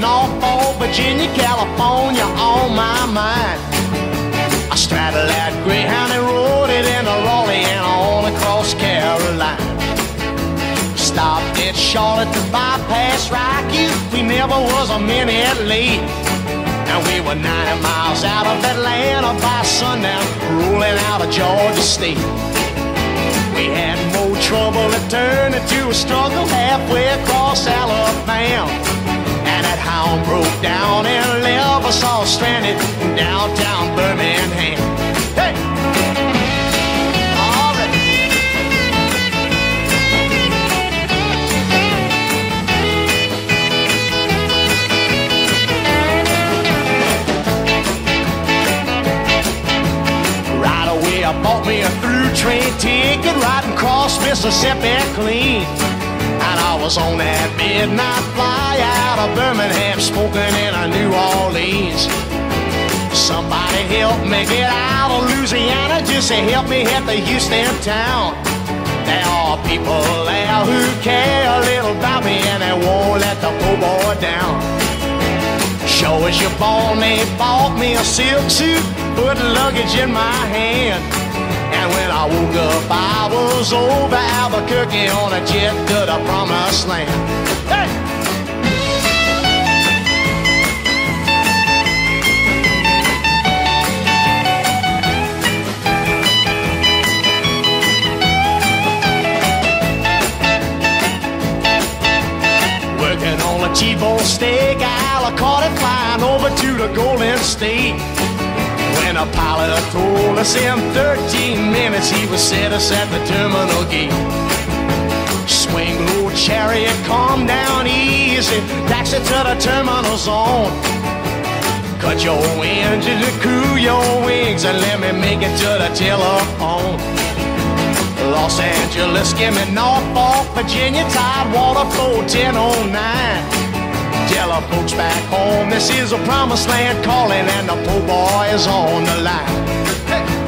Norfolk, Virginia, California on my mind. I straddled that Greyhound and rode it in a Raleigh and on across Carolina. Stopped at Charlotte to bypass Rock Hill. We never was a minute late. And we were 90 miles out of Atlanta by sundown, rolling out of Georgia State. We had more trouble to turning to a struggle halfway across Alabama. Broke down and left us all stranded in downtown Birmingham. Hey! All right. Right away, I bought me a through train ticket riding across Mississippi clean. And I was on that midnight fly out of Birmingham, smoking in a New Orleans. Somebody help me get out of Louisiana, just to help me hit the Houston town. There are people there who care a little about me, and they won't let the poor boy down. Sure as you born, they bought me a silk suit, put luggage in my hand. And when I woke up, I was over Albuquerque on a jet to the promised land. Hey! Working on a T-bone steak, I caught it flying over to the Golden State. When a pilot told us in 13 minutes he would set us at the terminal gate. Swing low chariot, calm down easy, taxi to the terminal zone. Cut your engine and cool your wings and let me make it to the telephone. Los Angeles, give me Norfolk, Virginia, Tidewater, flow 1009. Tell the folks back home this is a promised land calling and the po' boy is on the line. Hey.